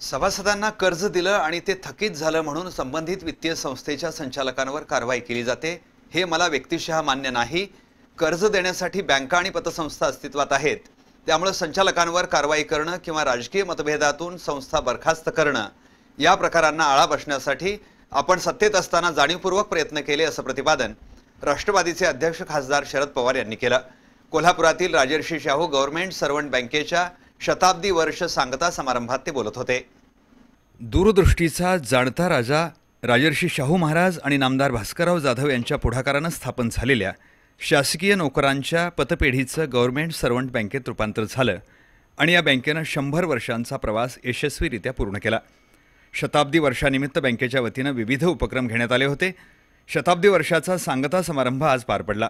सभासदांना कर्ज दिलं आणि ते थकीत झालं म्हणून संबंधित वित्तीय संस्थेच्या संचालकांवर कारवाई केली जाते हे मला व्यक्तिशः मान्य नाही. कर्ज देण्यासाठी बँका आणि पतसंस्था अस्तित्वात आहेत. त्यामुळे संचालकांवर कारवाई करणं किंवा राजकीय मतभेदातून संस्था बरखास्त करणं या प्रकारांना आळा बसण्यासाठी आपण सत्तेत असताना जाणीवपूर्वक प्रयत्न केले असं प्रतिपादन राष्ट्रवादीचे अध्यक्ष खासदार शरद पवार यांनी केलं. कोल्हापुरातील राजर्षी शाहू गव्हर्नमेंट सर्वंट बँकेच्या शताब्दी वर्ष सांगता समारंभात ते बोलत होते. दूरदृष्टीचा जाणता राजा राजर्षी शाहू महाराज आणि नामदार भास्करराव जाधव यांच्या पुढाकारानं स्थापन झालेल्या शासकीय नोकरांच्या पतपेढीचं गव्हर्नमेंट सर्वंट बँकेत रूपांतर झालं आणि या बँकेनं शंभर वर्षांचा प्रवास यशस्वीरित्या पूर्ण केला. शताब्दी वर्षानिमित्त बँकेच्या वतीनं विविध उपक्रम घेण्यात आले होते. शताब्दी वर्षाचा सांगता समारंभ आज पार पडला.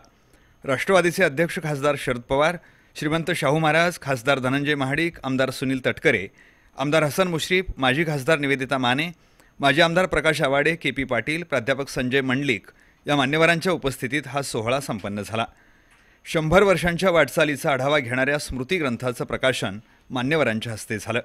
राष्ट्रवादीचे अध्यक्ष खासदार शरद पवार श्रीमंत शाहू महाराज खासदार धनंजय महाडिक आमदार सुनील तटकरे आमदार हसन मुश्रीफ माजी खासदार निवेदिता माने माजी आमदार प्रकाश आवाडे के पी पाटील प्राध्यापक संजय मंडलिक या मान्यवरांच्या उपस्थितीत हा सोहळा संपन्न झाला. शंभर वर्षांच्या वाटचालीचा आढावा घेणाऱ्या स्मृती ग्रंथाचं प्रकाशन मान्यवरांच्या हस्ते झालं.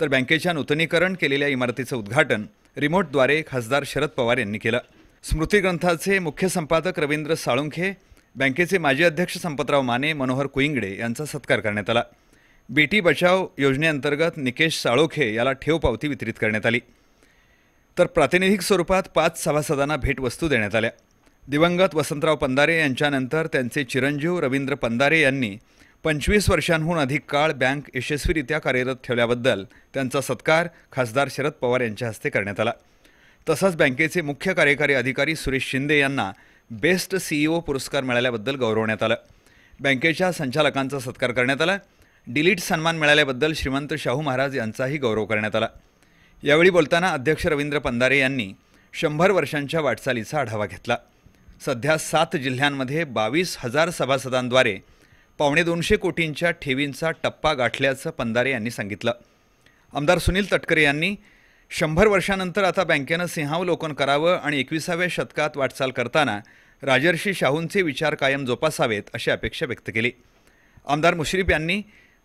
तर बँकेच्या नूतनीकरण केलेल्या इमारतीचं उद्घाटन रिमोटद्वारे खासदार शरद पवार यांनी केलं. स्मृती ग्रंथाचे मुख्य संपादक रवींद्र साळुंखे बँकेचे माजी अध्यक्ष संपतराव माने मनोहर कुईंगडे यांचा सत्कार करण्यात आला. बेटी बचाव योजनेअंतर्गत निकेश साळोखे याला ठेव पावती वितरित करण्यात आली. तर प्रातिनिधिक स्वरूपात पाच सभासदांना भेटवस्तू देण्यात आल्या. दिवंगत वसंतराव पंदारे यांच्यानंतर त्यांचे चिरंजीव रवींद्र पंदारे यांनी पंचवीस वर्षांहून अधिक काळ बँक यशस्वीरित्या कार्यरत ठेवल्याबद्दल त्यांचा सत्कार खासदार शरद पवार यांच्या हस्ते करण्यात आला. तसंच बँकेचे मुख्य कार्यकारी अधिकारी सुरेश शिंदे यांना बेस्ट सीईओ पुरस्कार मिळाल्याबद्दल गौरवण्यात आलं. बँकेच्या संचालकांचा सत्कार करण्यात आला. डिलीट सन्मान मिळाल्याबद्दल श्रीमंत शाहू महाराज यांचाही गौरव करण्यात आला. यावेळी बोलताना अध्यक्ष रवींद्र पंधारे यांनी शंभर वर्षांच्या वाटचालीचा आढावा घेतला. सध्या सात जिल्ह्यांमध्ये बावीस हजार सभासदांद्वारे पावणे दोनशे कोटींच्या ठेवींचा टप्पा गाठल्याचं पंधारे यांनी सांगितलं. आमदार सुनील तटकरे यांनी शंभर वर्षानंतर आता बँकेनं सिंहावलोकन करावं आणि एकविसाव्या शतकात वाटचाल करताना राजर्षी शाहूंचे विचार कायम जोपासावेत अशी अपेक्षा व्यक्त केली. आमदार मुश्रीफ यांनी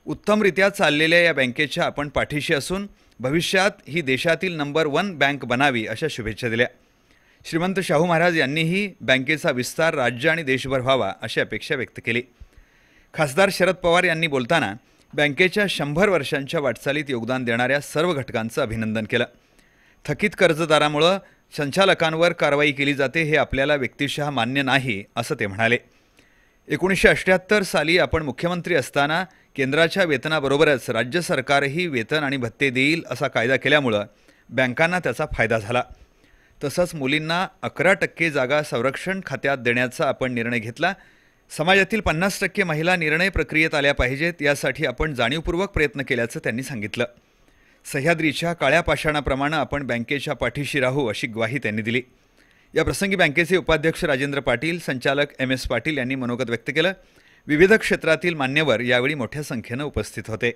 उत्तमरित्या चाललेल्या या बँकेच्या आपण पाठीशी असून भविष्यात ही देशातील नंबर वन बँक बनावी अशा शुभेच्छा दिल्या. श्रीमंत शाहू महाराज यांनीही बँकेचा विस्तार राज्य आणि देशभर व्हावा अशी अपेक्षा व्यक्त केली. खासदार शरद पवार यांनी बोलताना बँकेच्या शंभर वर्षांच्या वाटचालीत योगदान देणाऱ्या सर्व घटकांचं अभिनंदन केलं. थकीत कर्जदारामुळं संचालकांवर कारवाई केली जाते हे आपल्याला व्यक्तिशः मान्य नाही असं ते म्हणाले. एकोणीसशे अठ्ठ्याहत्तर साली आपण मुख्यमंत्री असताना केंद्राच्या वेतनाबरोबरच राज्य सरकारही वेतन आणि भत्ते देईल असा कायदा केल्यामुळं बँकांना त्याचा फायदा झाला. तसंच मुलींना अकरा टक्के जागा संरक्षण खात्यात देण्याचा आपण निर्णय घेतला समाजातील पन्नास टक्के महिला निर्णय प्रक्रियेत आल्या पाहिजेत यासाठी आपण जाणीवपूर्वक प्रयत्न केल्याचं त्यांनी सांगितलं. सह्याद्रीच्या काळ्या पाषाणाप्रमाणे आपण बँकेच्या पाठीशी राहू अशी ग्वाही त्यांनी दिली. या प्रसंगी बँकेचे उपाध्यक्ष राजेंद्र पाटील संचालक एम एस पाटील यांनी मनोगत व्यक्त केलं. विविध क्षेत्रातील मान्यवर यावेळी मोठ्या संख्येनं उपस्थित होते.